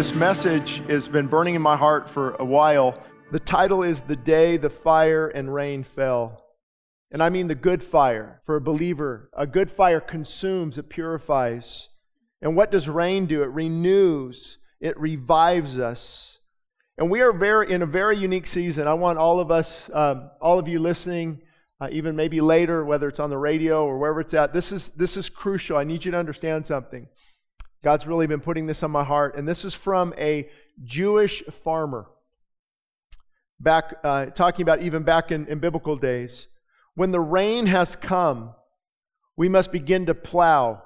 this message has been burning in my heart for a while. The title is The Day the Fire and Rain Fell. And I mean the good fire for a believer. A good fire consumes, it purifies. And what does rain do? It renews, it revives us. And we are very in a very unique season. I want all of us, um, all of you listening, uh, even maybe later, whether it's on the radio or wherever it's at. This is this is crucial. I need you to understand something. God's really been putting this on my heart, and this is from a Jewish farmer. Back uh, talking about even back in, in biblical days, when the rain has come, we must begin to plow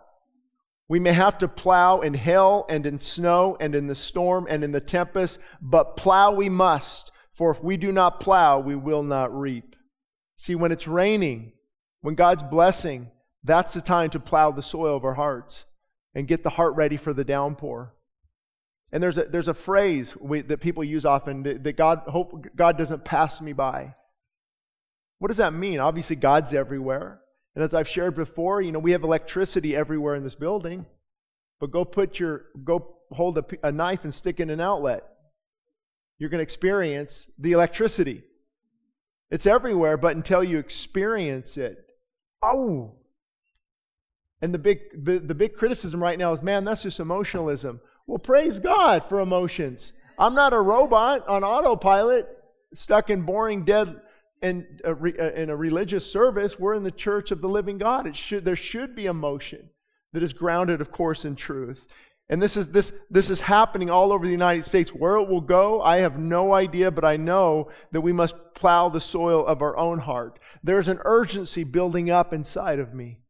we may have to plow in hail and in snow and in the storm and in the tempest, but plow we must, for if we do not plow, we will not reap. See, when it's raining, when God's blessing, that's the time to plow the soil of our hearts and get the heart ready for the downpour. And there's a, there's a phrase we, that people use often that, that God, hope God doesn't pass me by. What does that mean? Obviously, God's everywhere. And as I've shared before, you know, we have electricity everywhere in this building, but go put your, go hold a, a knife and stick in an outlet. You're going to experience the electricity. It's everywhere, but until you experience it, oh. And the big, the, the big criticism right now is, man, that's just emotionalism. Well, praise God for emotions. I'm not a robot on autopilot, stuck in boring, dead in a, uh, in a religious service, we're in the church of the living God. It should, there should be emotion that is grounded, of course, in truth. And this is, this, this is happening all over the United States. Where it will go, I have no idea, but I know that we must plow the soil of our own heart. There's an urgency building up inside of me.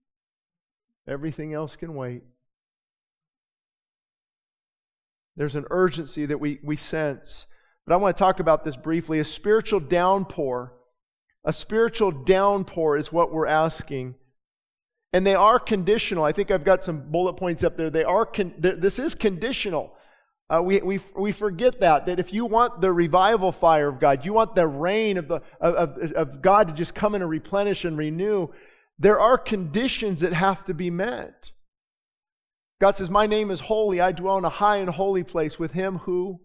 Everything else can wait. There's an urgency that we, we sense. But I want to talk about this briefly. A spiritual downpour a spiritual downpour is what we're asking. And they are conditional. I think I've got some bullet points up there. They are this is conditional. Uh, we, we, we forget that, that if you want the revival fire of God, you want the rain of, the, of, of God to just come in and replenish and renew, there are conditions that have to be met. God says, My name is holy. I dwell in a high and holy place with him who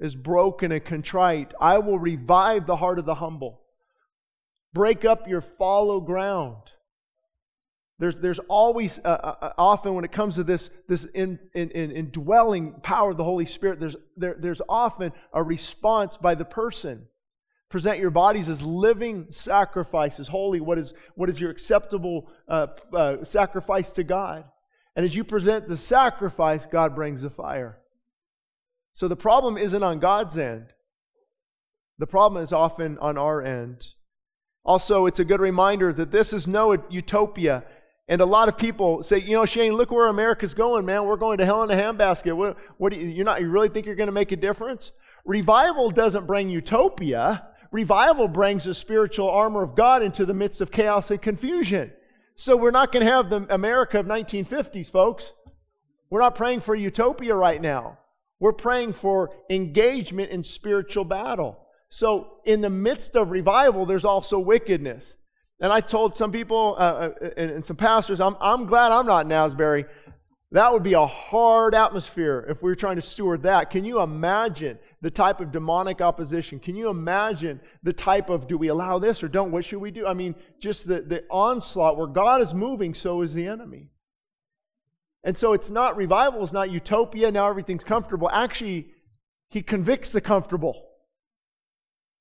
is broken and contrite. I will revive the heart of the humble break up your fallow ground. There's, there's always, uh, uh, uh, often when it comes to this, this in, in, in indwelling power of the Holy Spirit, there's, there, there's often a response by the person. Present your bodies as living sacrifices, holy. What is, what is your acceptable uh, uh, sacrifice to God? And as you present the sacrifice, God brings the fire. So the problem isn't on God's end, the problem is often on our end. Also, it's a good reminder that this is no utopia. And a lot of people say, you know, Shane, look where America's going, man. We're going to hell in a handbasket. What, what do you, you're not, you really think you're going to make a difference? Revival doesn't bring utopia. Revival brings the spiritual armor of God into the midst of chaos and confusion. So we're not going to have the America of 1950s, folks. We're not praying for utopia right now. We're praying for engagement in spiritual battle. So, in the midst of revival, there's also wickedness. And I told some people uh, uh, and, and, some pastors, I'm, I'm glad I'm not in Asbury. That would be a hard atmosphere if we were trying to steward that. Can you imagine the type of demonic opposition? Can you imagine the type of do we allow this or don't? What should we do? I mean, just the, the onslaught where God is moving, so is the enemy. And so it's not revival, it's not utopia, now everything's comfortable. Actually, he convicts the comfortable.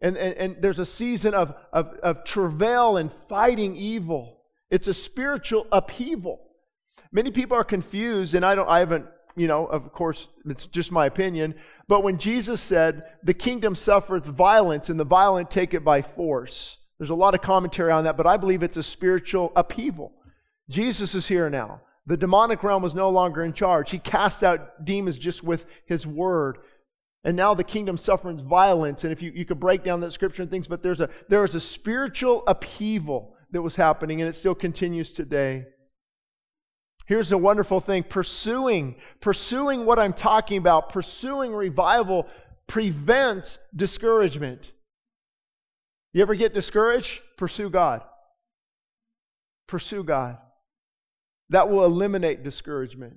And, and, and there's a season of, of, of travail and fighting evil. It's a spiritual upheaval. Many people are confused, and I don't I haven't, you know, of course, it's just my opinion. But when Jesus said, the kingdom suffereth violence, and the violent take it by force. There's a lot of commentary on that, but I believe it's a spiritual upheaval. Jesus is here now. The demonic realm was no longer in charge. He cast out demons just with his word. And now the kingdom suffers violence. And if you, you could break down that scripture and things, but there's a, there is a spiritual upheaval that was happening, and it still continues today. Here's a wonderful thing pursuing, pursuing what I'm talking about, pursuing revival prevents discouragement. You ever get discouraged? Pursue God. Pursue God. That will eliminate discouragement.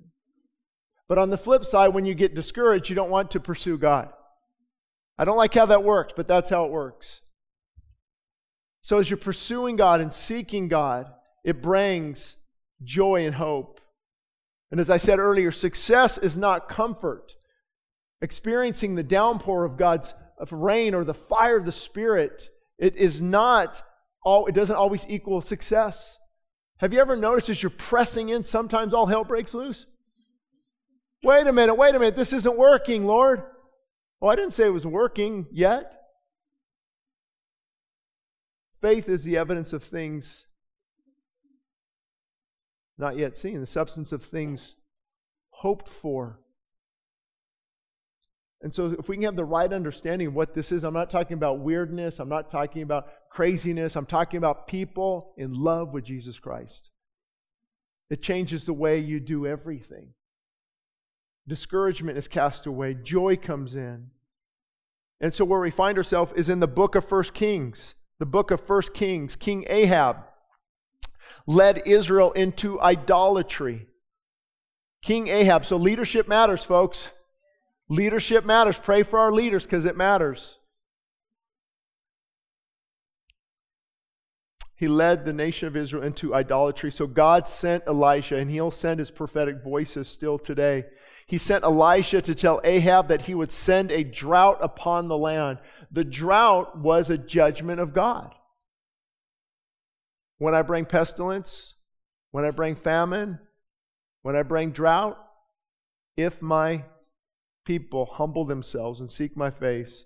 But on the flip side, when you get discouraged, you don't want to pursue God. I don't like how that works, but that's how it works. So as you're pursuing God and seeking God, it brings joy and hope. And as I said earlier, success is not comfort. Experiencing the downpour of God's of rain or the fire of the Spirit, it is not all, it doesn't always equal success. Have you ever noticed as you're pressing in, sometimes all hell breaks loose? Wait a minute, wait a minute, this isn't working, Lord. Oh, I didn't say it was working yet. Faith is the evidence of things not yet seen, the substance of things hoped for. And so, if we can have the right understanding of what this is, I'm not talking about weirdness, I'm not talking about craziness, I'm talking about people in love with Jesus Christ. It changes the way you do everything. Discouragement is cast away, joy comes in. And so, where we find ourselves is in the book of First Kings. The book of First Kings. King Ahab led Israel into idolatry. King Ahab. So, leadership matters, folks. Leadership matters. Pray for our leaders because it matters. He led the nation of Israel into idolatry. So God sent Elisha, and he'll send his prophetic voices still today. He sent Elisha to tell Ahab that he would send a drought upon the land. The drought was a judgment of God. When I bring pestilence, when I bring famine, when I bring drought, if my people humble themselves and seek my face,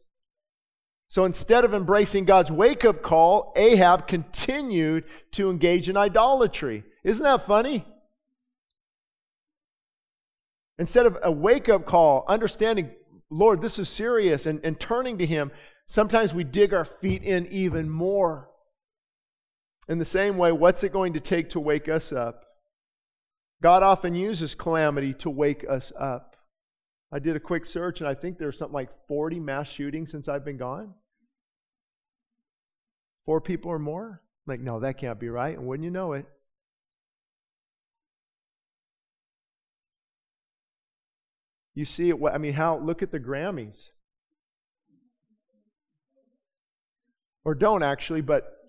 so instead of embracing God's wake up call, Ahab continued to engage in idolatry. Isn't that funny? Instead of a wake up call, understanding, Lord, this is serious, and, and turning to Him, sometimes we dig our feet in even more. In the same way, what's it going to take to wake us up? God often uses calamity to wake us up. I did a quick search, and I think there's something like 40 mass shootings since I've been gone. Four people or more? I'm like, no, that can't be right. And wouldn't you know it? You see it, I mean, how, look at the Grammys. Or don't actually, but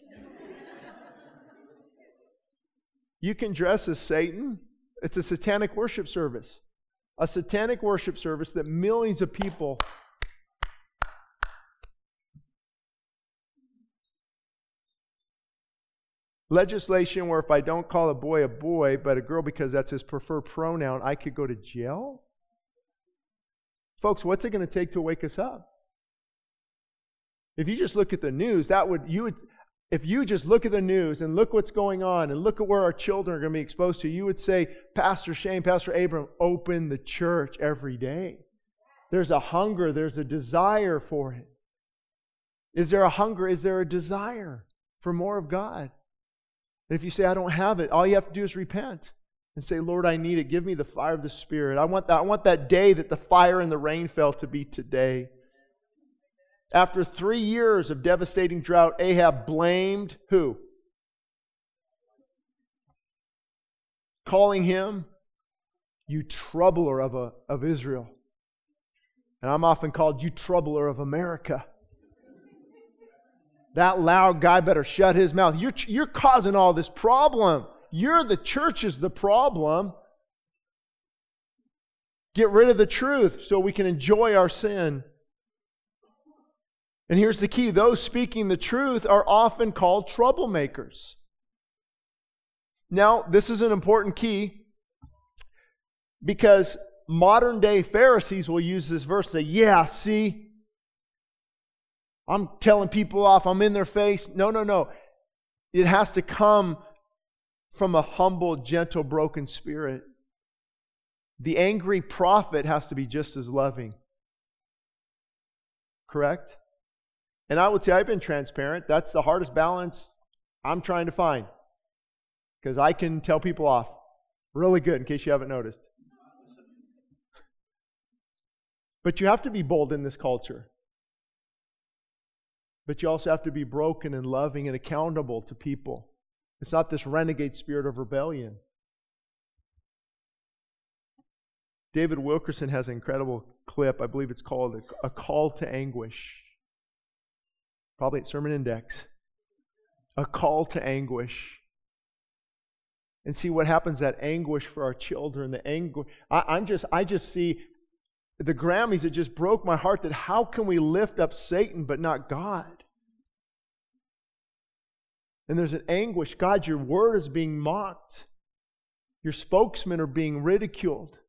you can dress as Satan. It's a satanic worship service a satanic worship service that millions of people legislation where if I don't call a boy a boy but a girl because that's his preferred pronoun, I could go to jail? Folks, what's it going to take to wake us up? If you just look at the news, that would you would if you just look at the news and look what's going on and look at where our children are going to be exposed to, you would say, Pastor Shane, Pastor Abram, open the church every day. There's a hunger, there's a desire for it. Is there a hunger? Is there a desire for more of God? And if you say, I don't have it, all you have to do is repent and say, Lord, I need it. Give me the fire of the Spirit. I want that, I want that day that the fire and the rain fell to be today. After three years of devastating drought, Ahab blamed who? Calling him, you troubler of, a, of Israel. And I'm often called, you troubler of America. That loud guy better shut his mouth. You're, you're causing all this problem. You're the church is the problem. Get rid of the truth so we can enjoy our sin. And here's the key those speaking the truth are often called troublemakers. Now, this is an important key because modern day Pharisees will use this verse say, Yeah, see, I'm telling people off, I'm in their face. No, no, no. It has to come from a humble, gentle, broken spirit. The angry prophet has to be just as loving. Correct? And I would say I've been transparent. That's the hardest balance I'm trying to find. Because I can tell people off really good, in case you haven't noticed. But you have to be bold in this culture. But you also have to be broken and loving and accountable to people. It's not this renegade spirit of rebellion. David Wilkerson has an incredible clip. I believe it's called A, a Call to Anguish. Probably at Sermon Index. A Call to Anguish. And see what happens that anguish for our children, the anguish. I'm just, I just see the Grammys, it just broke my heart that how can we lift up Satan but not God? And there's an anguish. God, your word is being mocked. Your spokesmen are being ridiculed.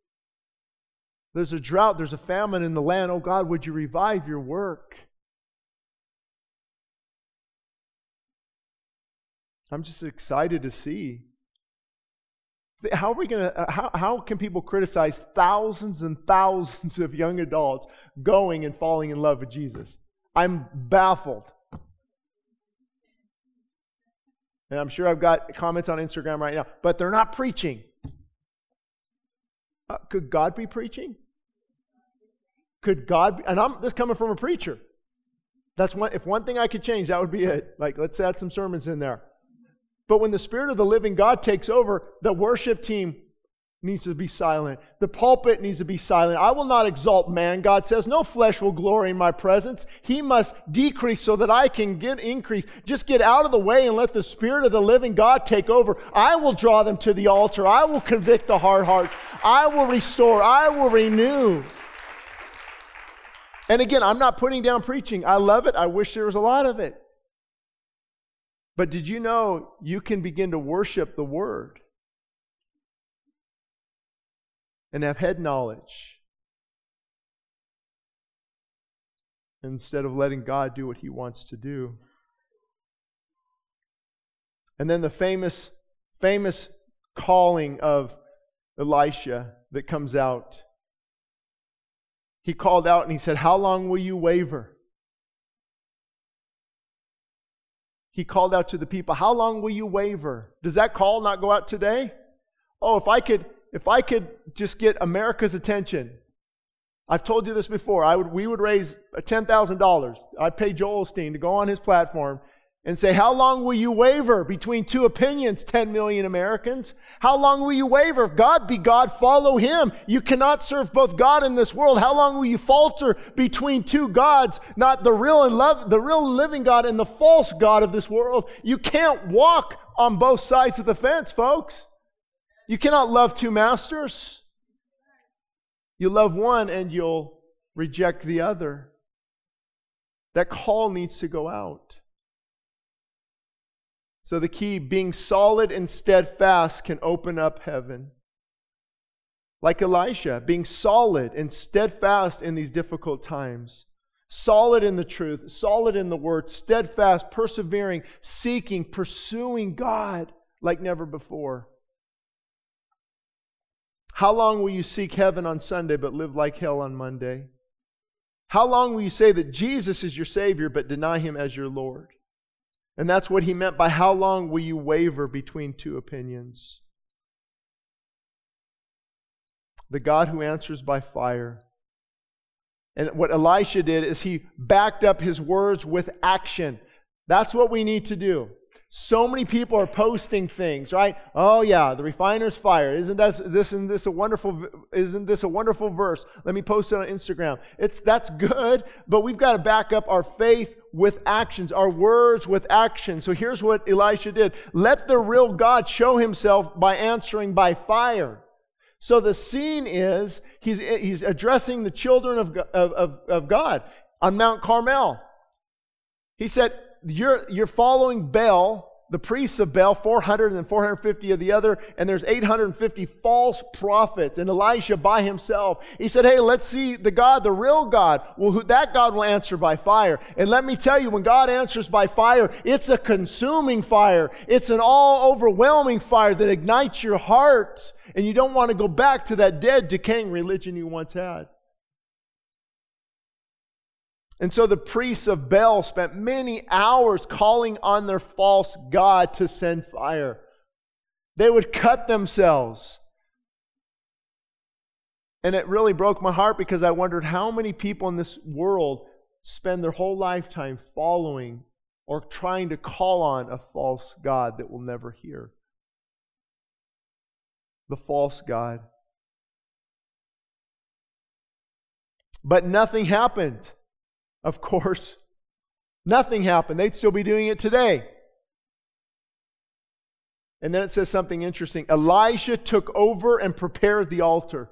There's a drought, there's a famine in the land. Oh God, would you revive your work? I'm just excited to see. How are we going to, uh, how, how can people criticize thousands and thousands of young adults going and falling in love with Jesus? I'm baffled. And I'm sure I've got comments on Instagram right now, but they're not preaching. Uh, could God be preaching? Could God be, and I'm this coming from a preacher. That's one if one thing I could change, that would be it. Like let's add some sermons in there. But when the Spirit of the living God takes over, the worship team needs to be silent. The pulpit needs to be silent. I will not exalt man, God says. No flesh will glory in my presence. He must decrease so that I can get increase. Just get out of the way and let the Spirit of the living God take over. I will draw them to the altar. I will convict the hard hearts. I will restore. I will renew. And again, I'm not putting down preaching. I love it. I wish there was a lot of it. But did you know you can begin to worship the Word? and have head knowledge instead of letting God do what he wants to do. And then the famous, famous calling of Elisha that comes out. He called out and he said, How long will you waver? He called out to the people, How long will you waver? Does that call not go out today? Oh, if I could if I could just get America's attention, I've told you this before, I would, we would raise $10,000. I'd pay Joel Osteen to go on his platform and say, How long will you waver between two opinions, 10 million Americans? How long will you waver? If God be God, follow him. You cannot serve both God and this world. How long will you falter between two gods, not the real and love, the real living God and the false God of this world? You can't walk on both sides of the fence, folks. You cannot love two masters. You love one and you'll reject the other. That call needs to go out. So, the key being solid and steadfast can open up heaven. Like Elisha, being solid and steadfast in these difficult times. Solid in the truth, solid in the word, steadfast, persevering, seeking, pursuing God like never before. How long will you seek heaven on Sunday but live like hell on Monday? How long will you say that Jesus is your Savior but deny Him as your Lord? And that's what he meant by how long will you waver between two opinions? The God who answers by fire. And what Elisha did is he backed up his words with action. That's what we need to do. So many people are posting things, right? Oh yeah, the refiner's fire. Isn't that this and this a wonderful isn't this a wonderful verse? Let me post it on Instagram. It's that's good, but we've got to back up our faith with actions, our words with action. So here's what Elisha did. Let the real God show himself by answering by fire. So the scene is he's, he's addressing the children of, of, of God on Mount Carmel. He said, you're, you're following Baal, the priests of Baal, 400 and 450 of the other, and there's 850 false prophets, and Elisha by himself. He said, Hey, let's see the God, the real God. Well, who, that God will answer by fire. And let me tell you, when God answers by fire, it's a consuming fire, it's an all overwhelming fire that ignites your heart, and you don't want to go back to that dead, decaying religion you once had. And so the priests of Baal spent many hours calling on their false God to send fire. They would cut themselves. And it really broke my heart because I wondered how many people in this world spend their whole lifetime following or trying to call on a false God that will never hear. The false God. But nothing happened. Of course, nothing happened. They'd still be doing it today. And then it says something interesting Elijah took over and prepared the altar.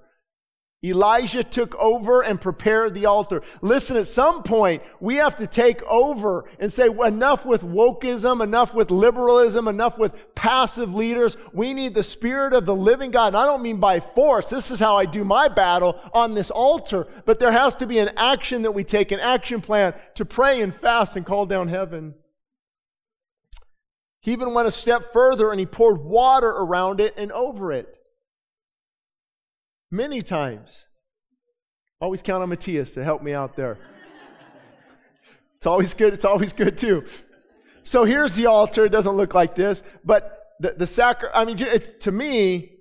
Elijah took over and prepared the altar. Listen, at some point, we have to take over and say, enough with wokeism, enough with liberalism, enough with passive leaders. We need the Spirit of the living God. And I don't mean by force. This is how I do my battle on this altar. But there has to be an action that we take, an action plan to pray and fast and call down heaven. He even went a step further and he poured water around it and over it. Many times. Always count on Matthias to help me out there. it's always good. It's always good too. So here's the altar. It doesn't look like this, but the, the sacri- I mean, it, to me,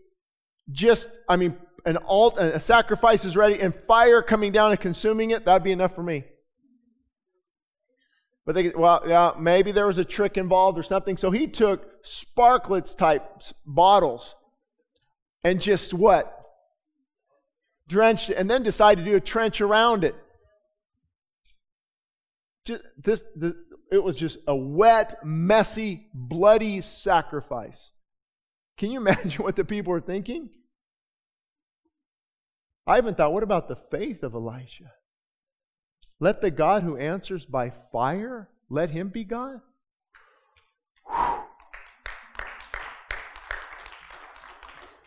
just, I mean, an alt, a sacrifice is ready and fire coming down and consuming it, that'd be enough for me. But they, well, yeah, maybe there was a trick involved or something. So he took Sparkletts type bottles and just what? Drenched it, and then decided to do a trench around it. Just, this, the, it was just a wet, messy, bloody sacrifice. Can you imagine what the people were thinking? I even thought, what about the faith of Elijah? Let the God who answers by fire, let him be God? Whew.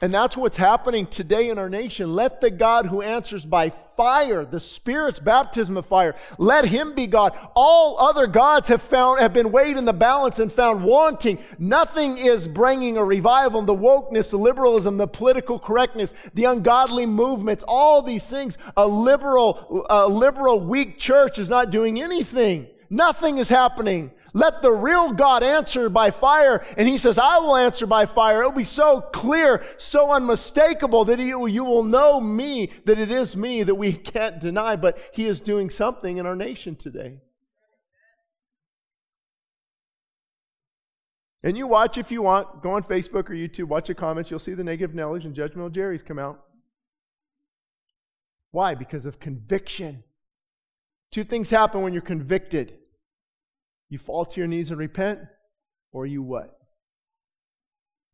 And that's what's happening today in our nation. Let the God who answers by fire, the Spirit's baptism of fire, let him be God. All other gods have found, have been weighed in the balance and found wanting. Nothing is bringing a revival. The wokeness, the liberalism, the political correctness, the ungodly movements, all these things. A liberal, a liberal, weak church is not doing anything. Nothing is happening. Let the real God answer by fire. And he says, I will answer by fire. It'll be so clear, so unmistakable that you, you will know me, that it is me that we can't deny. But he is doing something in our nation today. And you watch if you want, go on Facebook or YouTube, watch the comments, you'll see the negative Nellies and judgmental Jerry's come out. Why? Because of conviction. Two things happen when you're convicted. You fall to your knees and repent, or you what?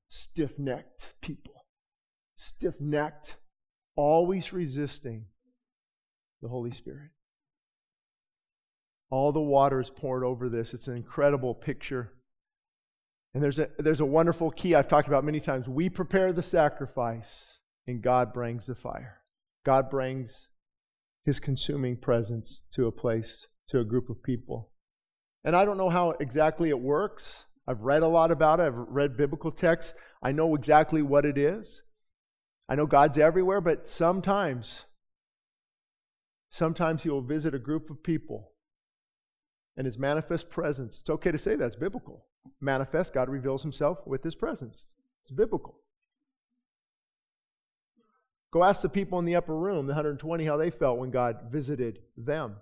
Stiff necked people. Stiff necked, always resisting the Holy Spirit. All the water is poured over this. It's an incredible picture. And there's a, there's a wonderful key I've talked about many times. We prepare the sacrifice, and God brings the fire. God brings his consuming presence to a place, to a group of people. And I don't know how exactly it works. I've read a lot about it, I've read biblical texts. I know exactly what it is. I know God's everywhere, but sometimes, sometimes He will visit a group of people and His manifest presence. It's okay to say that's biblical. Manifest, God reveals Himself with His presence. It's biblical. Go ask the people in the upper room, the 120, how they felt when God visited them.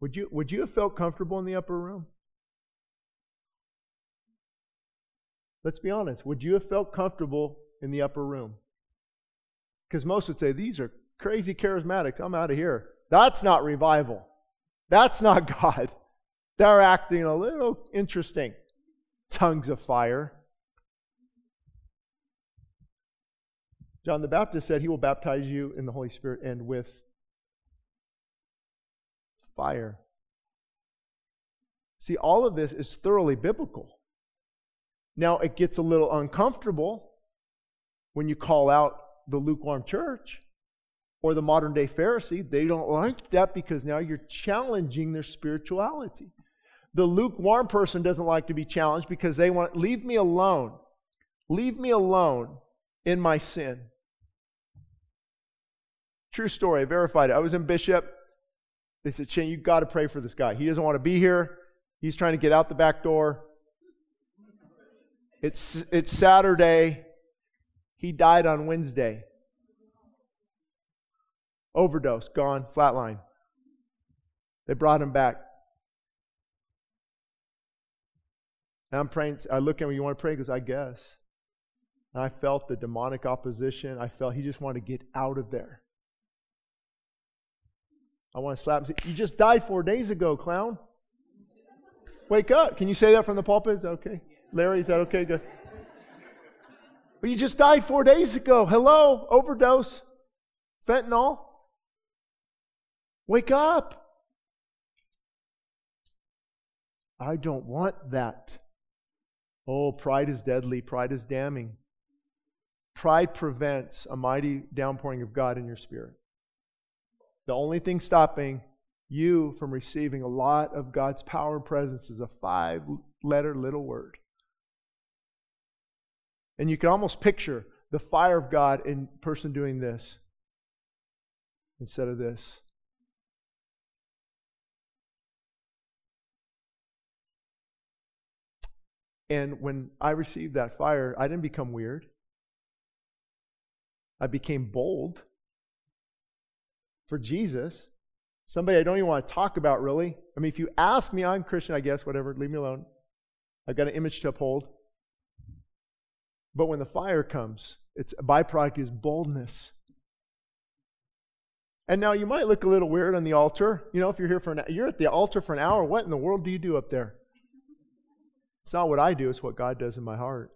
Would you, would you have felt comfortable in the upper room? Let's be honest. Would you have felt comfortable in the upper room? Because most would say, These are crazy charismatics. I'm out of here. That's not revival. That's not God. They're acting a little interesting. Tongues of fire. John the Baptist said he will baptize you in the Holy Spirit and with fire. See, all of this is thoroughly biblical. Now, it gets a little uncomfortable when you call out the lukewarm church or the modern day Pharisee. They don't like that because now you're challenging their spirituality. The lukewarm person doesn't like to be challenged because they want, leave me alone. Leave me alone in my sin. True story, verified it. I was in Bishop they said, Shane, you've got to pray for this guy. He doesn't want to be here. He's trying to get out the back door. It's, it's Saturday. He died on Wednesday. Overdose, gone, flatline. They brought him back. And I'm praying. I look at him, you want to pray? He goes, I guess. And I felt the demonic opposition. I felt he just wanted to get out of there. I want to slap him. You just died four days ago, clown. Wake up. Can you say that from the pulpit? Is that okay? Larry, is that okay? Good. But you just died four days ago. Hello? Overdose. Fentanyl. Wake up. I don't want that. Oh, pride is deadly. Pride is damning. Pride prevents a mighty downpouring of God in your spirit. The only thing stopping you from receiving a lot of God's power and presence is a five letter little word. And you can almost picture the fire of God in person doing this instead of this. And when I received that fire, I didn't become weird. I became bold for Jesus. Somebody I don't even want to talk about, really. I mean, if you ask me, I'm Christian, I guess, whatever, leave me alone. I've got an image to uphold. But when the fire comes, its byproduct is boldness. And now you might look a little weird on the altar. You know, if you're here for an you're at the altar for an hour, what in the world do you do up there? It's not what I do, it's what God does in my heart.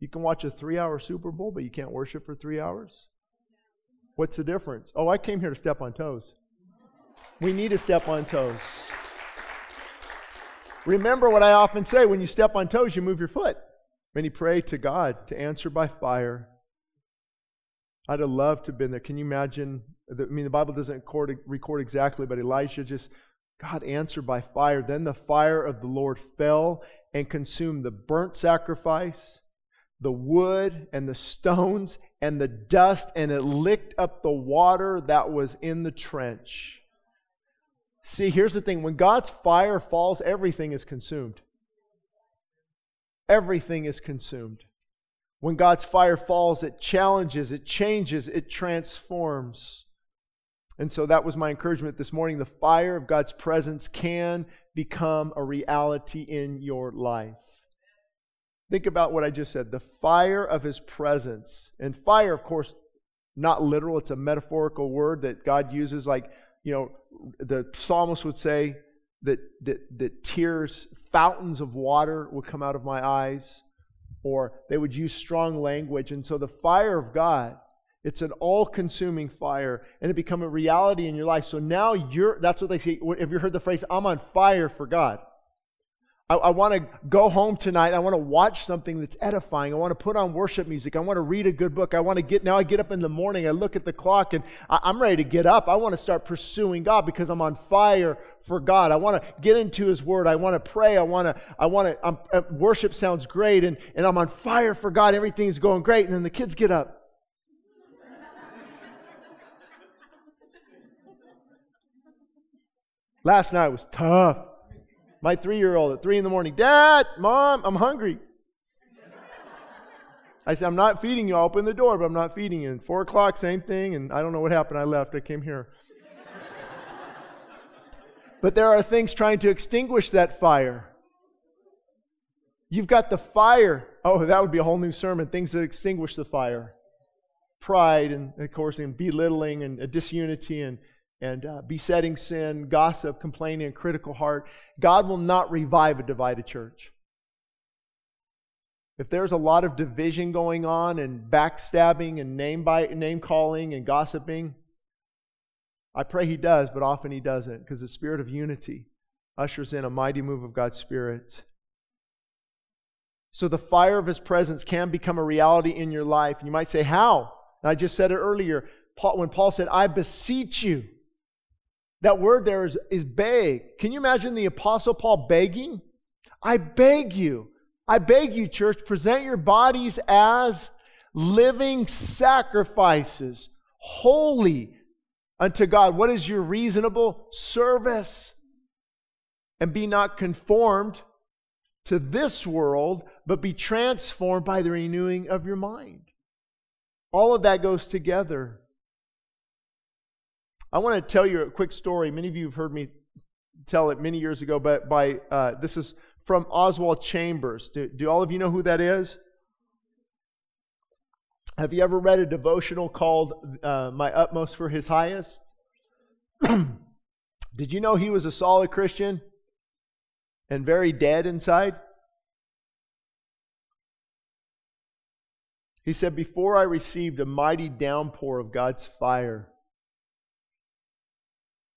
You can watch a three hour Super Bowl, but you can't worship for three hours. What's the difference? Oh, I came here to step on toes. We need to step on toes. Remember what I often say when you step on toes, you move your foot. You pray to God to answer by fire. I'd have loved to have been there. Can you imagine? I mean, the Bible doesn't record, record exactly, but Elisha just God answered by fire. Then the fire of the Lord fell and consumed the burnt sacrifice, the wood and the stones and the dust, and it licked up the water that was in the trench. See, here's the thing when God's fire falls, everything is consumed. Everything is consumed. When God's fire falls, it challenges, it changes, it transforms. And so that was my encouragement this morning. The fire of God's presence can become a reality in your life. Think about what I just said the fire of his presence. And fire, of course, not literal, it's a metaphorical word that God uses, like, you know, the psalmist would say that, that, that tears, fountains of water would come out of my eyes, or they would use strong language. And so the fire of God it's an all-consuming fire, and it become a reality in your life. So now you're, that's what they say. Have you heard the phrase, I'm on fire for God? I, I want to go home tonight. I want to watch something that's edifying. I want to put on worship music. I want to read a good book. I want to get, now I get up in the morning. I look at the clock and I, I'm ready to get up. I want to start pursuing God because I'm on fire for God. I want to get into His Word. I want to pray. I want to, I want to, uh, worship sounds great and, and I'm on fire for God. Everything's going great. And then the kids get up. Last night was tough. My three year old at three in the morning, Dad, Mom, I'm hungry. I said, I'm not feeding you. I'll open the door, but I'm not feeding you. And four o'clock, same thing. And I don't know what happened. I left. I came here. but there are things trying to extinguish that fire. You've got the fire. Oh, that would be a whole new sermon. Things that extinguish the fire. Pride, and of course, and belittling, and disunity, and and uh, besetting sin, gossip, complaining, and critical heart. God will not revive a divided church. If there's a lot of division going on and backstabbing and name by name calling and gossiping, I pray he does, but often he doesn't because the spirit of unity ushers in a mighty move of God's spirit. So the fire of his presence can become a reality in your life. And you might say, How? And I just said it earlier. Paul, when Paul said, I beseech you. That word there is, is beg. Can you imagine the Apostle Paul begging? I beg you, I beg you, church, present your bodies as living sacrifices, holy unto God. What is your reasonable service? And be not conformed to this world, but be transformed by the renewing of your mind. All of that goes together. I want to tell you a quick story. Many of you have heard me tell it many years ago, but by uh, this is from Oswald Chambers. Do, do all of you know who that is? Have you ever read a devotional called uh, My Utmost for His Highest? Did you know he was a solid Christian and very dead inside? He said, Before I received a mighty downpour of God's fire,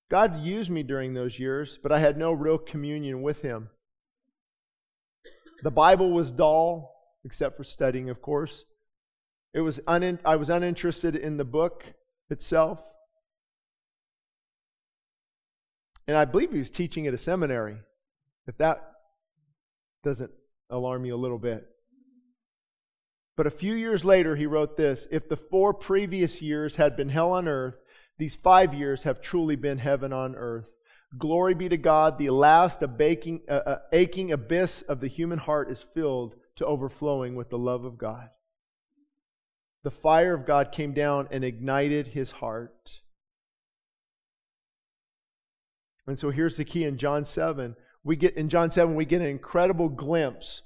God used me during those years, but I had no real communion with Him. The Bible was dull, except for studying, of course. It was un- I was uninterested in the book itself. And I believe he was teaching at a seminary, if that doesn't alarm you a little bit. But a few years later, he wrote this If the four previous years had been hell on earth, these five years have truly been heaven on earth. Glory be to God. The last a uh, uh, aching abyss of the human heart is filled to overflowing with the love of God. The fire of God came down and ignited his heart. And so here's the key in John 7. We get in John 7 we get an incredible glimpse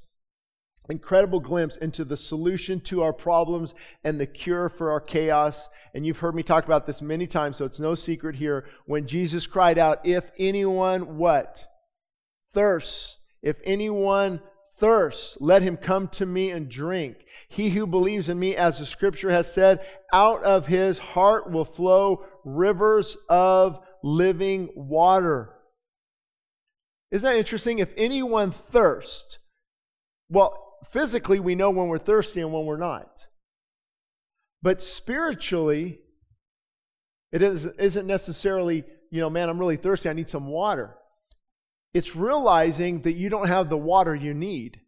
incredible glimpse into the solution to our problems and the cure for our chaos. And you've heard me talk about this many times, so it's no secret here. When Jesus cried out, If anyone what? Thirsts. If anyone thirsts, let him come to me and drink. He who believes in me, as the scripture has said, out of his heart will flow rivers of living water. Isn't that interesting? If anyone thirsts, well, physically, we know when we're thirsty and when we're not. But spiritually, it is, isn't necessarily, you know, man, I'm really thirsty. I need some water. It's realizing that you don't have the water you need.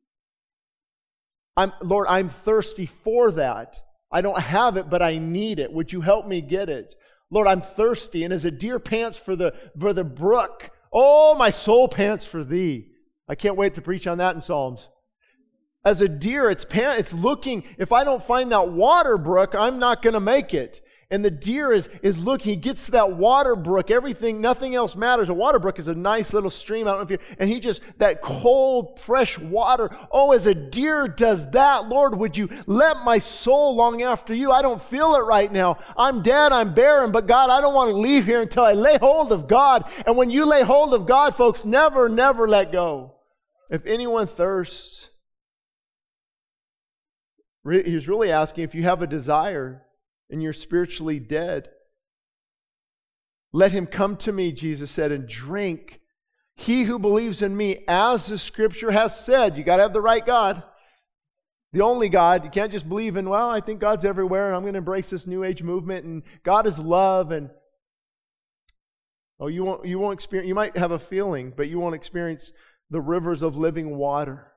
I'm, Lord, I'm thirsty for that. I don't have it, but I need it. Would you help me get it? Lord, I'm thirsty, and as a deer pants for the, for the brook, oh, my soul pants for thee. I can't wait to preach on that in Psalms. As a deer, it's, pan- it's looking, if I don't find that water brook, I'm not going to make it. And the deer is, is looking, he gets to that water brook, everything, nothing else matters. A water brook is a nice little stream. I don't know if you, and he just, that cold, fresh water. Oh, as a deer does that, Lord, would you let my soul long after you? I don't feel it right now. I'm dead, I'm barren, but God, I don't want to leave here until I lay hold of God. And when you lay hold of God, folks, never, never let go. If anyone thirsts, He's really asking if you have a desire and you're spiritually dead, let him come to me, Jesus said, and drink. He who believes in me, as the scripture has said, you got to have the right God, the only God. You can't just believe in, well, I think God's everywhere and I'm going to embrace this new age movement and God is love and oh, you won't, you won't experience, you might have a feeling, but you won't experience the rivers of living water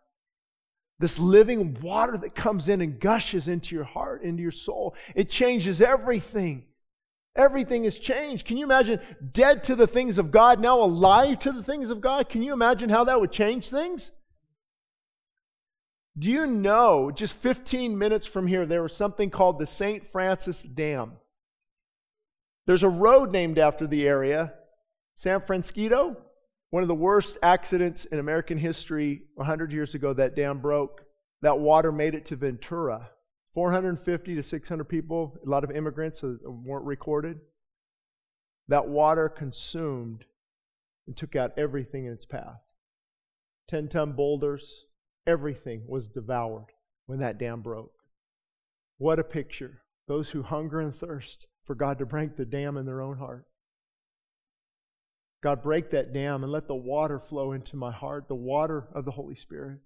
this living water that comes in and gushes into your heart, into your soul. It changes everything. Everything is changed. Can you imagine dead to the things of God, now alive to the things of God? Can you imagine how that would change things? Do you know just 15 minutes from here, there was something called the St. Francis Dam? There's a road named after the area, San Francisco. One of the worst accidents in American history 100 years ago, that dam broke. That water made it to Ventura. 450 to 600 people, a lot of immigrants uh, weren't recorded. That water consumed and took out everything in its path. 10 ton boulders, everything was devoured when that dam broke. What a picture. Those who hunger and thirst for God to break the dam in their own heart. God, break that dam and let the water flow into my heart, the water of the Holy Spirit.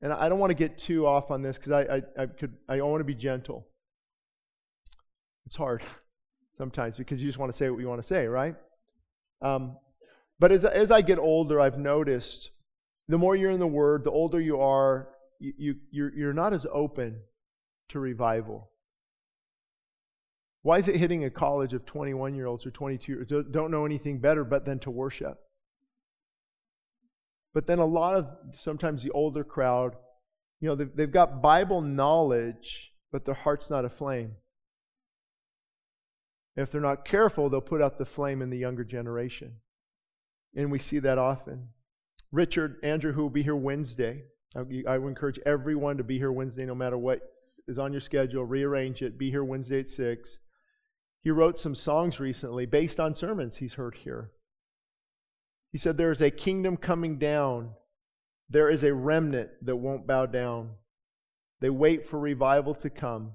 And I don't want to get too off on this because I, I, I, could I want to be gentle. It's hard sometimes because you just want to say what you want to say, right? Um, but as, as I get older, I've noticed the more you're in the Word, the older you are, you, you, you're, you're not as open to revival. Why is it hitting a college of 21 year olds or 22 year olds don't know anything better but than to worship? But then a lot of sometimes the older crowd, you know, they've, they've got Bible knowledge, but their heart's not aflame. If they're not careful, they'll put out the flame in the younger generation. And we see that often. Richard Andrew, who will be here Wednesday, I, I would encourage everyone to be here Wednesday, no matter what is on your schedule. Rearrange it. Be here Wednesday at 6. He wrote some songs recently based on sermons he's heard here. He said, There is a kingdom coming down. There is a remnant that won't bow down. They wait for revival to come.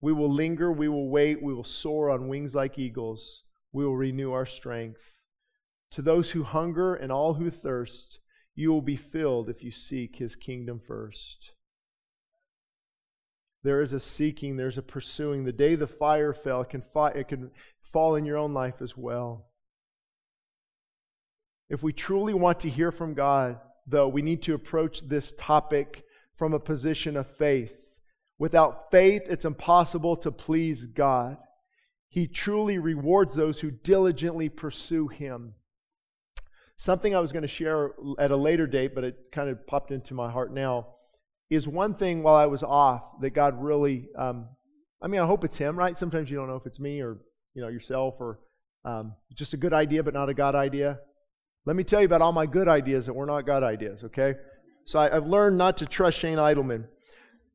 We will linger, we will wait, we will soar on wings like eagles. We will renew our strength. To those who hunger and all who thirst, you will be filled if you seek his kingdom first. There is a seeking, there's a pursuing. The day the fire fell, it can, fi- it can fall in your own life as well. If we truly want to hear from God, though, we need to approach this topic from a position of faith. Without faith, it's impossible to please God. He truly rewards those who diligently pursue Him. Something I was going to share at a later date, but it kind of popped into my heart now, is one thing while I was off that God really, um, I mean, I hope it's Him, right? Sometimes you don't know if it's me or, you know, yourself or um, just a good idea, but not a God idea. Let me tell you about all my good ideas that were not God ideas, okay? So I, have learned not to trust Shane Idleman,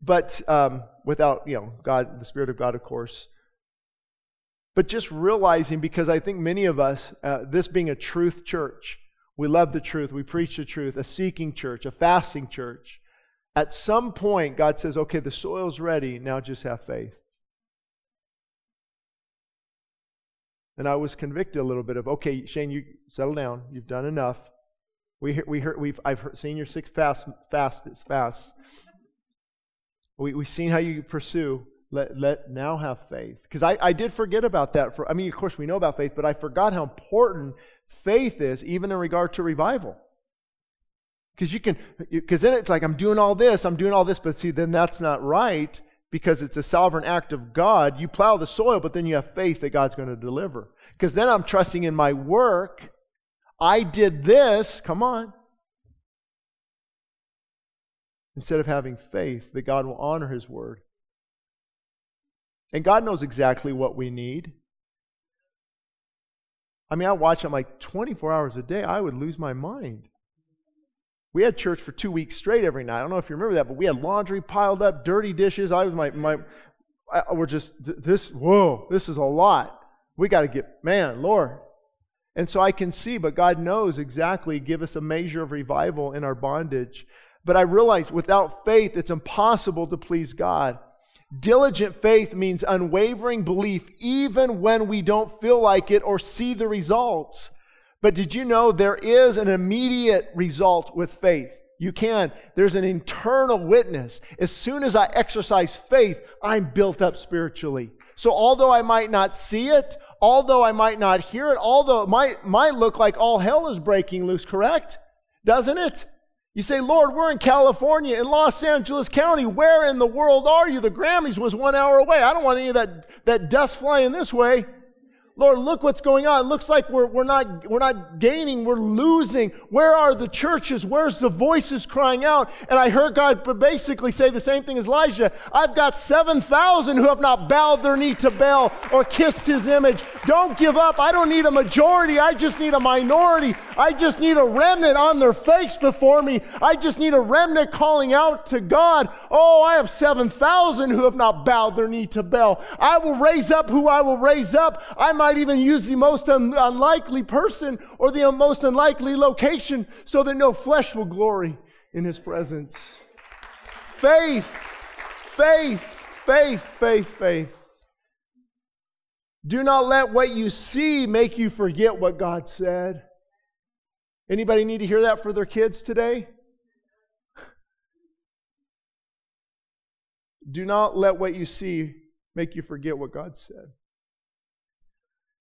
but um, without, you know, God, the Spirit of God, of course. But just realizing, because I think many of us, uh, this being a truth church, we love the truth, we preach the truth, a seeking church, a fasting church. At some point, God says, okay, the soil's ready, now just have faith. And I was convicted a little bit of, okay, Shane, you settle down. You've done enough. We, we heard, we've, I've heard, seen your six fast, fast, fast. We, we've seen how you pursue. Let, let now have faith. Because I, I did forget about that. For, I mean, of course, we know about faith, but I forgot how important faith is, even in regard to revival. Because you can, because then it's like, I'm doing all this, I'm doing all this, but see, then that's not right because it's a sovereign act of God. You plow the soil, but then you have faith that God's going to deliver. Because then I'm trusting in my work. I did this, come on. Instead of having faith that God will honor his word. And God knows exactly what we need. I mean, I watch him like 24 hours a day, I would lose my mind. We had church for two weeks straight every night. I don't know if you remember that, but we had laundry piled up, dirty dishes. I was my my. I, we're just this. Whoa, this is a lot. We got to get man, Lord. And so I can see, but God knows exactly. Give us a measure of revival in our bondage. But I realize without faith, it's impossible to please God. Diligent faith means unwavering belief, even when we don't feel like it or see the results. But did you know there is an immediate result with faith? You can. There's an internal witness. As soon as I exercise faith, I'm built up spiritually. So although I might not see it, although I might not hear it, although it might, might look like all hell is breaking loose, correct? Doesn't it? You say, Lord, we're in California, in Los Angeles County. Where in the world are you? The Grammys was one hour away. I don't want any of that, that dust flying this way. Lord, look what's going on. It looks like we're, we're, not, we're not gaining, we're losing. Where are the churches? Where's the voices crying out? And I heard God basically say the same thing as Elijah. I've got 7,000 who have not bowed their knee to Baal or kissed his image. Don't give up. I don't need a majority. I just need a minority. I just need a remnant on their face before me. I just need a remnant calling out to God. Oh, I have 7,000 who have not bowed their knee to Baal. I will raise up who I will raise up. I might might even use the most un- unlikely person or the most unlikely location so that no flesh will glory in his presence. Faith, faith, faith, faith, faith. Do not let what you see make you forget what God said. Anybody need to hear that for their kids today? Do not let what you see make you forget what God said.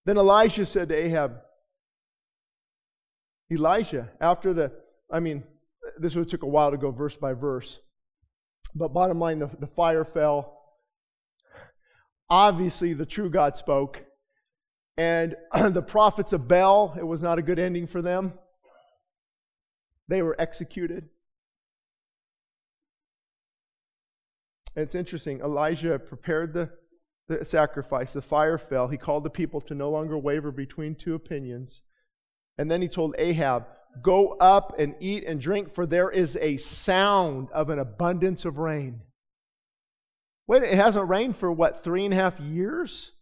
Then Elijah said to Ahab, Elijah, after the, I mean, this would took a while to go verse by verse, but bottom line, the, the fire fell. Obviously, the true God spoke. And the prophets of Baal, it was not a good ending for them. They were executed. It's interesting. Elijah prepared the the sacrifice, the fire fell. He called the people to no longer waver between two opinions. And then he told Ahab, Go up and eat and drink, for there is a sound of an abundance of rain. Wait, it hasn't rained for what, three and a half years?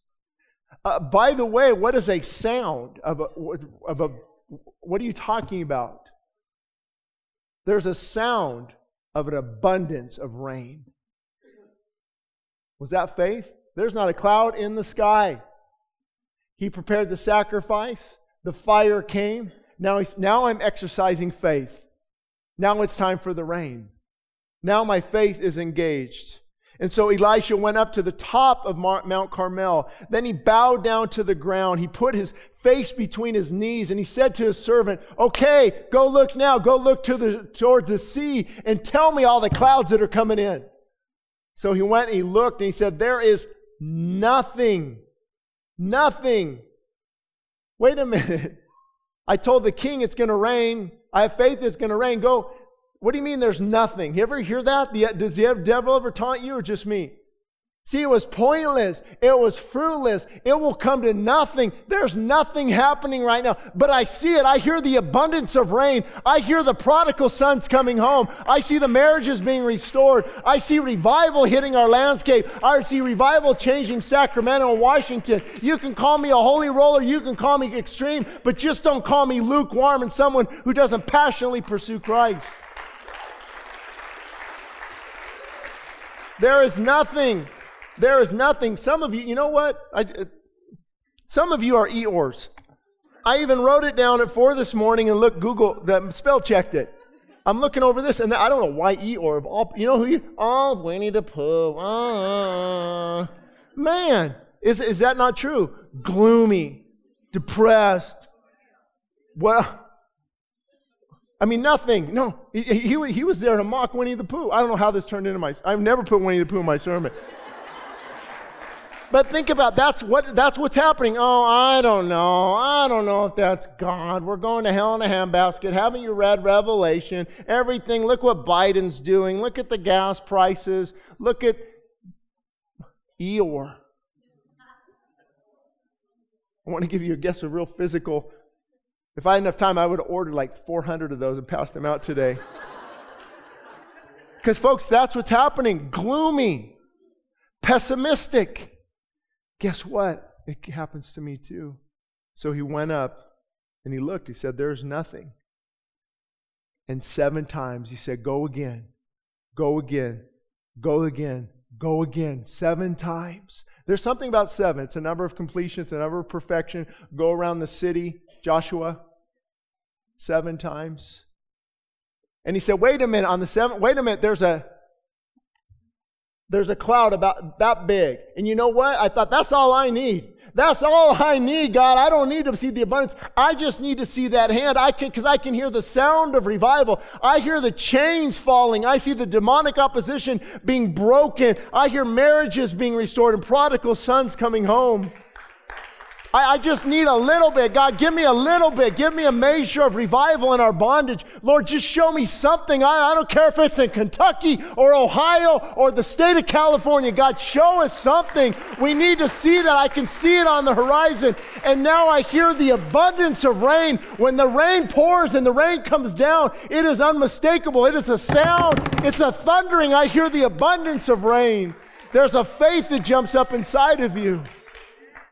Uh, by the way, what is a sound of a, of a, what are you talking about? There's a sound of an abundance of rain. Was that faith? There's not a cloud in the sky. He prepared the sacrifice, the fire came. Now, he's, now I'm exercising faith. Now it's time for the rain. Now my faith is engaged. And so Elisha went up to the top of Mount Carmel. Then he bowed down to the ground. He put his face between his knees and he said to his servant, Okay, go look now. Go look to the, toward the sea and tell me all the clouds that are coming in. So he went and he looked and he said, There is nothing. Nothing. Wait a minute. I told the king it's going to rain. I have faith it's going to rain. Go what do you mean there's nothing? You ever hear that? Does the devil ever taunt you or just me? See, it was pointless. It was fruitless. It will come to nothing. There's nothing happening right now. But I see it. I hear the abundance of rain. I hear the prodigal sons coming home. I see the marriages being restored. I see revival hitting our landscape. I see revival changing Sacramento and Washington. You can call me a holy roller. You can call me extreme, but just don't call me lukewarm and someone who doesn't passionately pursue Christ. There is nothing. There is nothing. Some of you, you know what? I, uh, some of you are Eeyores. I even wrote it down at four this morning and looked Google, the spell checked it. I'm looking over this, and I don't know why Eeyore of all. You know who you? Oh, Winnie the Pooh. Oh, man, is is that not true? Gloomy, depressed. Well, I mean, nothing. No, he, he, he was there to mock Winnie the Pooh. I don't know how this turned into my. I've never put Winnie the Pooh in my sermon. But think about that's what that's what's happening. Oh, I don't know. I don't know if that's God. We're going to hell in a handbasket. Haven't you read Revelation? Everything. Look what Biden's doing. Look at the gas prices. Look at Eeyore. I want to give you a guess a real physical if I had enough time, I would have ordered like 400 of those and passed them out today. Because, folks, that's what's happening gloomy, pessimistic. Guess what? It happens to me too. So he went up and he looked. He said, There's nothing. And seven times he said, Go again, go again, go again, go again. Seven times. There's something about seven. It's a number of completion, it's a number of perfection. Go around the city, Joshua, seven times. And he said, wait a minute, on the seventh, wait a minute, there's a there's a cloud about that big. And you know what? I thought that's all I need. That's all I need, God. I don't need to see the abundance. I just need to see that hand. I can because I can hear the sound of revival. I hear the chains falling. I see the demonic opposition being broken. I hear marriages being restored and prodigal sons coming home. I, I, just need a little bit. God, give me a little bit. Give me a measure of revival in our bondage. Lord, just show me something. I, I don't care if it's in Kentucky or Ohio or the state of California. God, show us something. We need to see that. I can see it on the horizon. And now I hear the abundance of rain. When the rain pours and the rain comes down, it is unmistakable. It is a sound, it's a thundering. I hear the abundance of rain. There's a faith that jumps up inside of you.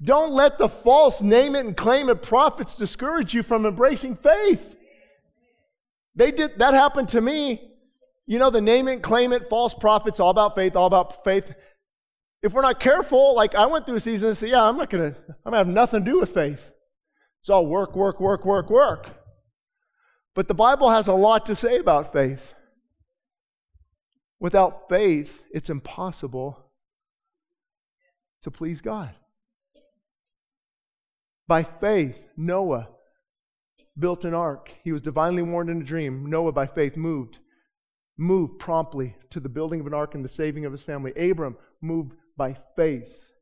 Don't let the false name it and claim it prophets discourage you from embracing faith. They did that happened to me. You know, the name it, claim it, false prophets, all about faith, all about faith. If we're not careful, like I went through a season and said, Yeah, I'm not gonna, I'm gonna have nothing to do with faith. It's all work, work, work, work, work. But the Bible has a lot to say about faith. Without faith, it's impossible to please God. By faith, Noah built an ark. He was divinely warned in a dream. Noah, by faith, moved, moved promptly to the building of an ark and the saving of his family. Abram moved by faith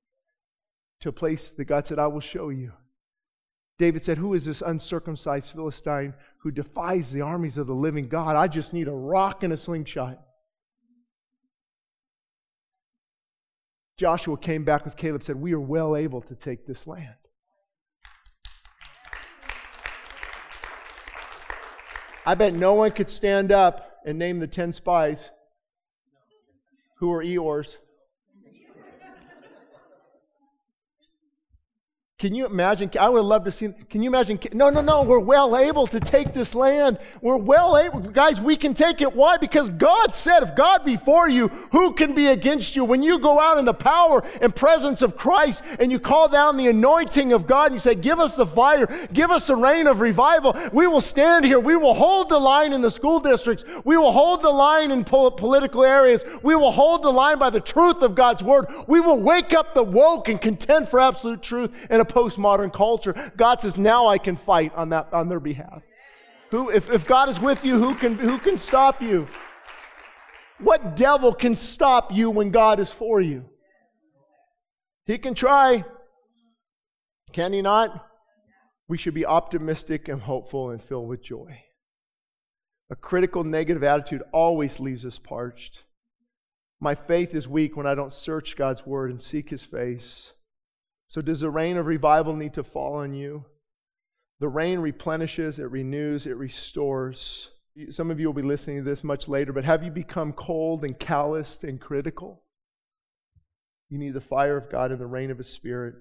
to a place that God said, I will show you. David said, Who is this uncircumcised Philistine who defies the armies of the living God? I just need a rock and a slingshot. Joshua came back with Caleb, said, We are well able to take this land. I bet no one could stand up and name the 10 spies who were Eeyores. Can you imagine? I would love to see. Can you imagine? No, no, no. We're well able to take this land. We're well able. Guys, we can take it. Why? Because God said, if God be for you, who can be against you? When you go out in the power and presence of Christ and you call down the anointing of God and you say, give us the fire, give us the rain of revival, we will stand here. We will hold the line in the school districts. We will hold the line in political areas. We will hold the line by the truth of God's word. We will wake up the woke and contend for absolute truth and postmodern culture. God says, now I can fight on, that, on their behalf. Who, if, if God is with you, who can, who can stop you? What devil can stop you when God is for you? He can try. Can he not? We should be optimistic and hopeful and filled with joy. A critical negative attitude always leaves us parched. My faith is weak when I don't search God's word and seek his face. So, does the rain of revival need to fall on you? The rain replenishes, it renews, it restores. Some of you will be listening to this much later, but have you become cold and calloused and critical? You need the fire of God and the rain of His Spirit.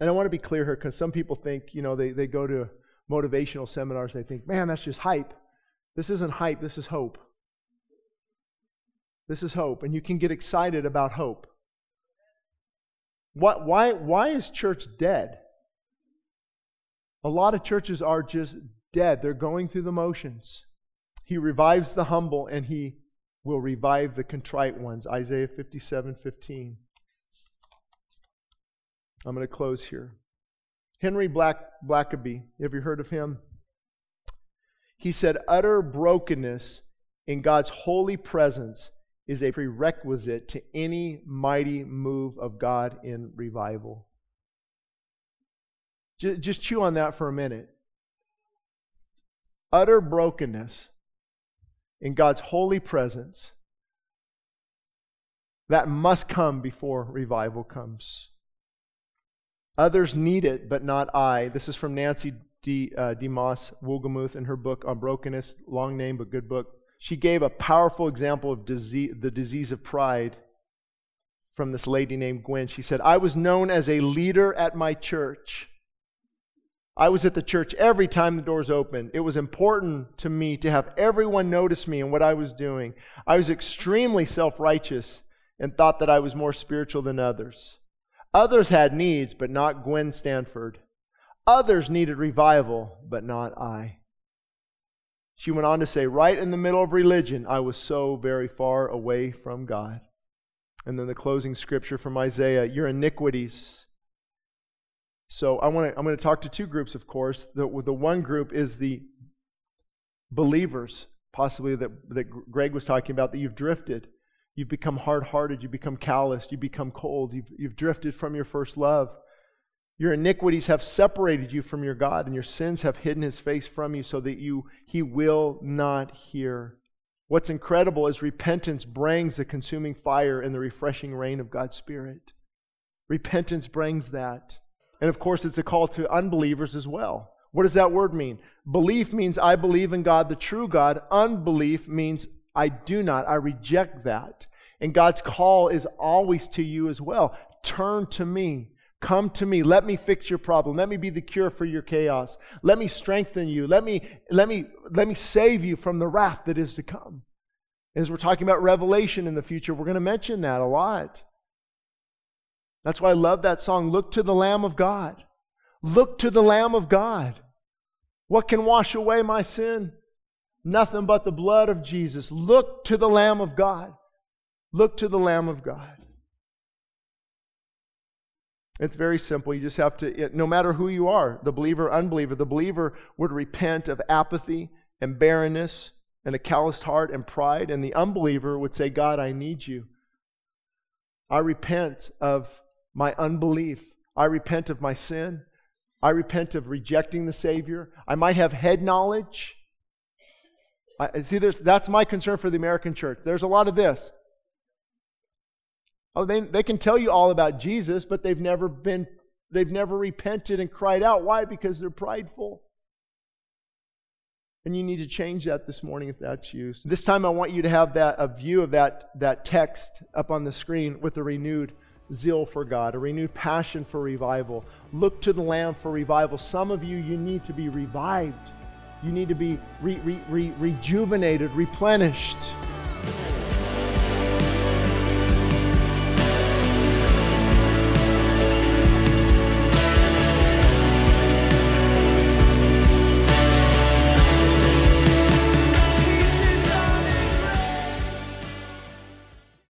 And I want to be clear here because some people think, you know, they, they go to motivational seminars, they think, man, that's just hype. This isn't hype, this is hope. This is hope, and you can get excited about hope. What, why, why is church dead? A lot of churches are just dead. They're going through the motions. He revives the humble and he will revive the contrite ones. Isaiah 57 15. I'm going to close here. Henry Black, Blackaby, have you heard of him? He said, Utter brokenness in God's holy presence is a prerequisite to any mighty move of God in revival. Just chew on that for a minute. Utter brokenness in God's holy presence that must come before revival comes. Others need it, but not I. This is from Nancy D. Uh, DeMoss Wolgemuth in her book on brokenness, long name but good book. She gave a powerful example of disease, the disease of pride from this lady named Gwen. She said, I was known as a leader at my church. I was at the church every time the doors opened. It was important to me to have everyone notice me and what I was doing. I was extremely self righteous and thought that I was more spiritual than others. Others had needs, but not Gwen Stanford. Others needed revival, but not I. She went on to say, right in the middle of religion, I was so very far away from God. And then the closing scripture from Isaiah, your iniquities. So I want to, I'm going to talk to two groups, of course. The, the one group is the believers, possibly that, that Greg was talking about, that you've drifted. You've become hard hearted. You've become calloused. You've become cold. You've, you've drifted from your first love. Your iniquities have separated you from your God, and your sins have hidden his face from you so that you he will not hear. What's incredible is repentance brings the consuming fire and the refreshing rain of God's Spirit. Repentance brings that. And of course, it's a call to unbelievers as well. What does that word mean? Belief means I believe in God, the true God. Unbelief means I do not, I reject that. And God's call is always to you as well. Turn to me. Come to me. Let me fix your problem. Let me be the cure for your chaos. Let me strengthen you. Let me, let me, let me save you from the wrath that is to come. As we're talking about revelation in the future, we're going to mention that a lot. That's why I love that song, Look to the Lamb of God. Look to the Lamb of God. What can wash away my sin? Nothing but the blood of Jesus. Look to the Lamb of God. Look to the Lamb of God. It's very simple. You just have to, no matter who you are, the believer, unbeliever, the believer would repent of apathy and barrenness and a calloused heart and pride, and the unbeliever would say, God, I need you. I repent of my unbelief. I repent of my sin. I repent of rejecting the Savior. I might have head knowledge. I, see, that's my concern for the American church. There's a lot of this. Oh, they, they can tell you all about Jesus, but they've never been they've never repented and cried out. Why? Because they're prideful. And you need to change that this morning if that's you. This time I want you to have that a view of that, that text up on the screen with a renewed zeal for God, a renewed passion for revival. Look to the Lamb for revival. Some of you, you need to be revived. You need to be re, re, re, rejuvenated, replenished.